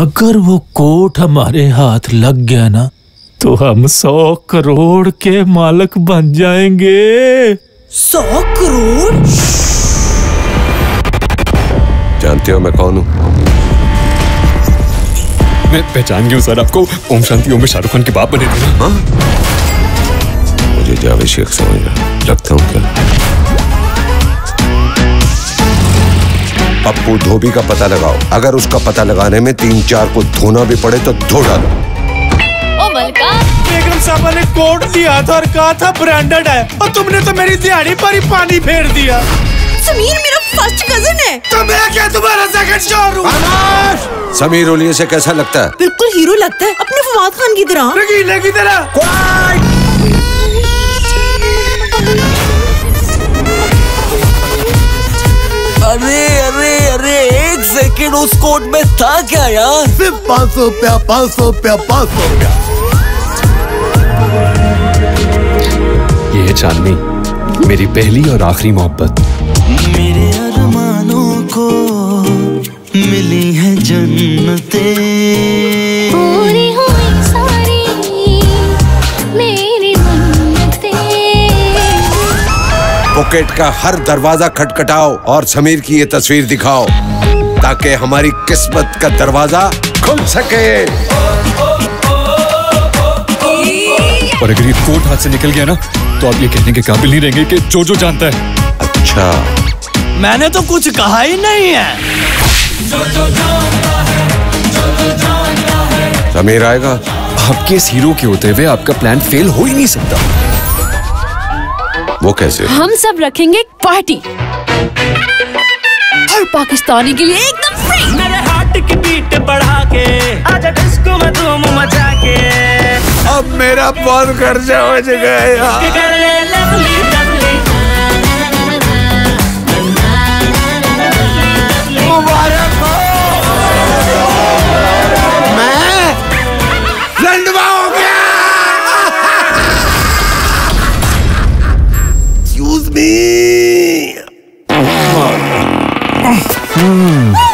अगर वो कोट हमारे हाथ लग गया ना तो हम सौ करोड़ के मालक बन जाएँगे। सौ करोड़? जानते हो मैं कौन हूँ? मैं पहचान गया सर आपको ओम शांति ओम में शाहरुख खान के बाप बने। थे मुझे जावेद शेख समझ रहा लगता हूँ क्या? पप्पू धोबी का पता लगाओ। अगर उसका पता लगाने में तीन चार को धोना भी पड़े तो धो डालो। बेगम साहब ने कोट दिया था और कहा था ब्रांडेड है। और तुमने तो मेरी दिहाड़ी पर ही पानी फेर दिया। समीर मेरा फ़र्स्ट कज़न है। तो मैं क्या तुम्हारा सेकंड शोर हूँ समीर ओलिये से कैसा लगता है? बिल्कुल हीरो लगता है। अपने फवाद खान की तरह। की तरह। सेकंड उस कोट में था क्या यार? सिर्फ़ पाँच सौ रुपया पाँच सौ रुपया पाँच सौ रुपया। ये है चांदनी मेरी पहली और आखिरी मोहब्बत। मेरे अरमानों को मिली है जन्नतें। पूरी हुई सारी मेरी मन्नतें। पॉकेट का हर दरवाज़ा खटखटाओ और समीर की ये तस्वीर दिखाओ। ताकि हमारी किस्मत का दरवाज़ा खुल सके। और अगर ये कोट हाथ से निकल गया ना तो आप ये कहने के काबिल नहीं रहेंगे कि जो जो जानता है। अच्छा। मैंने तो कुछ कहा ही नहीं है। समीर आएगा। आपके इस हीरो के होते हुए आपका प्लान फेल हो ही नहीं सकता। वो कैसे? हम सब रखेंगे पार्टी हर पाकिस्तानी के लिए एकदम फ्री मेरे हार्ट की बीट बढ़ा के आजा डिस्को में धूम मचा के। अब मेरा बहुत खर्चा हो चुका है यार। Mm.